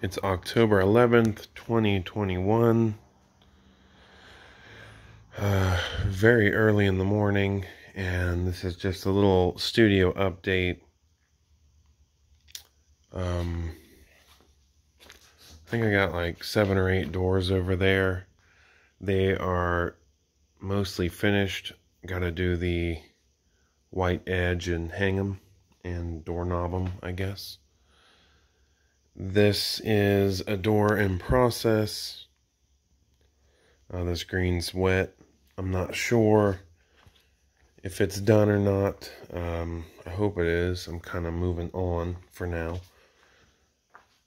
It's October 11th, 2021. Uh, very early in the morning, and this is just a little studio update. Um, I think I got like seven or eight doors over there. They are mostly finished. Got to do the white edge and hang them and doorknob them, I guess. This is a door in process. Uh, this green's wet. I'm not sure if it's done or not. Um, I hope it is. I'm kind of moving on for now.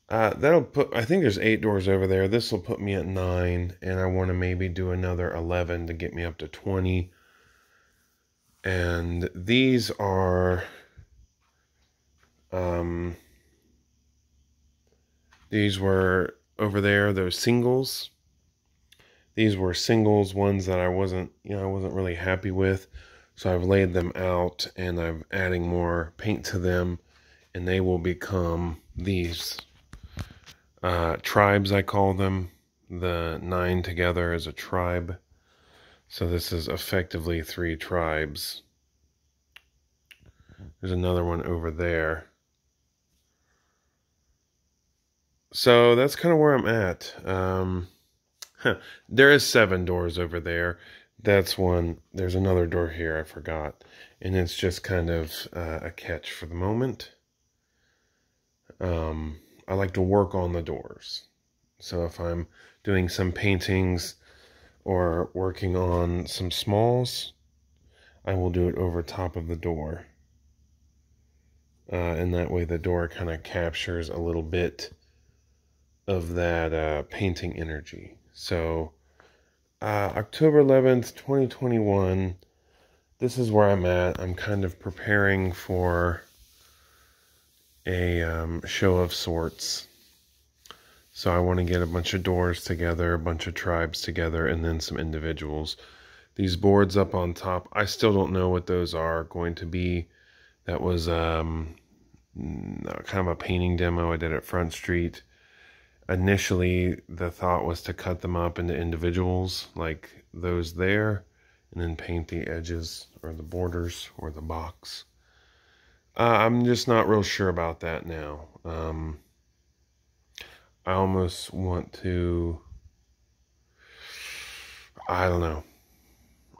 Uh, that'll put, I think there's eight doors over there. This will put me at nine, and I want to maybe do another 11 to get me up to 20. And these are, um, these were over there, those singles. These were singles, ones that I wasn't, you know, I wasn't really happy with. So I've laid them out and I'm adding more paint to them and they will become these uh, tribes, I call them. The nine together as a tribe. So this is effectively three tribes. There's another one over there. So that's kind of where I'm at. Um, huh, there is seven doors over there. That's one. There's another door here I forgot, and it's just kind of uh, a catch for the moment. Um, I like to work on the doors, so if I'm doing some paintings or working on some smalls, I will do it over top of the door. Uh, and that way the door kind of captures a little bit of that uh, painting energy. So, uh, October 11th, 2021, this is where I'm at. I'm kind of preparing for a um, show of sorts. So, I want to get a bunch of doors together, a bunch of tribes together, and then some individuals. These boards up on top, I still don't know what those are going to be. That was um, kind of a painting demo I did at Front Street initially the thought was to cut them up into individuals like those there and then paint the edges or the borders or the box. Uh, I'm just not real sure about that now. Um, I almost want to, I don't know.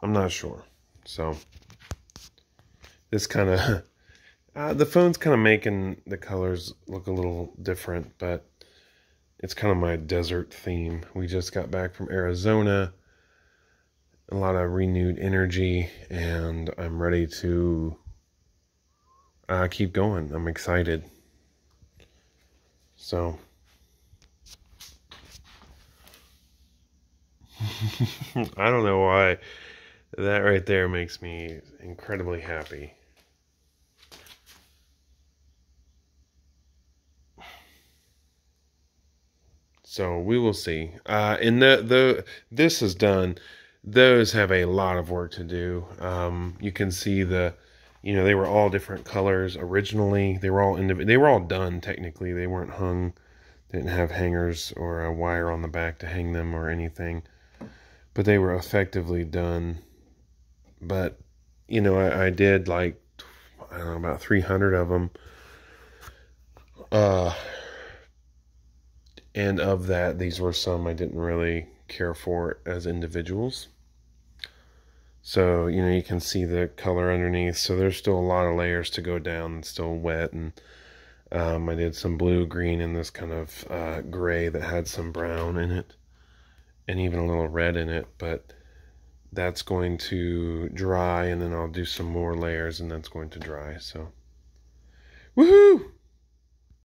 I'm not sure. So this kind of, uh, the phone's kind of making the colors look a little different, but it's kind of my desert theme. We just got back from Arizona, a lot of renewed energy, and I'm ready to uh, keep going. I'm excited. So, I don't know why that right there makes me incredibly happy. So we will see. Uh, and the the this is done. Those have a lot of work to do. Um, you can see the, you know, they were all different colors originally. They were all indiv- They were all done technically. They weren't hung. They didn't have hangers or a wire on the back to hang them or anything. But they were effectively done. But you know, I, I did like I don't know about 300 of them. Uh, and of that, these were some I didn't really care for as individuals. So, you know, you can see the color underneath. So there's still a lot of layers to go down. It's still wet. And um, I did some blue, green, and this kind of uh, gray that had some brown in it. And even a little red in it. But that's going to dry. And then I'll do some more layers and that's going to dry. So, woohoo!